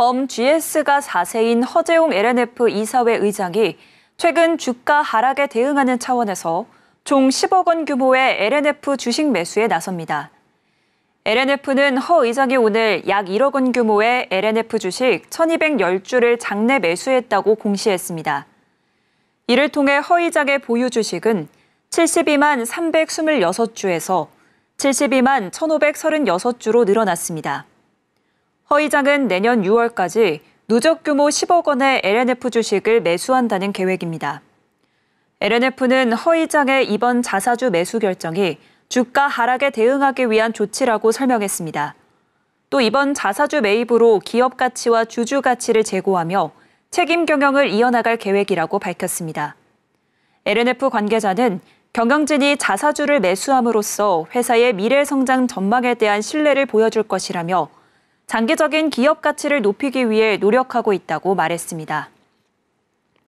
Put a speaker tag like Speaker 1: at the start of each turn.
Speaker 1: 범 GS가 4세인 허재용 LNF 이사회 의장이 최근 주가 하락에 대응하는 차원에서 총 10억 원 규모의 LNF 주식 매수에 나섭니다. LNF는 허 의장이 오늘 약 1억 원 규모의 LNF 주식 1210주를 장내 매수했다고 공시했습니다. 이를 통해 허 의장의 보유 주식은 72만 326주에서 72만 1536주로 늘어났습니다. 허 의장은 내년 6월까지 누적 규모 10억 원의 LNF 주식을 매수한다는 계획입니다. LNF는 허 의장의 이번 자사주 매수 결정이 주가 하락에 대응하기 위한 조치라고 설명했습니다. 또 이번 자사주 매입으로 기업 가치와 주주 가치를 제고하며 책임 경영을 이어나갈 계획이라고 밝혔습니다. LNF 관계자는 경영진이 자사주를 매수함으로써 회사의 미래 성장 전망에 대한 신뢰를 보여줄 것이라며 장기적인 기업 가치를 높이기 위해 노력하고 있다고 말했습니다.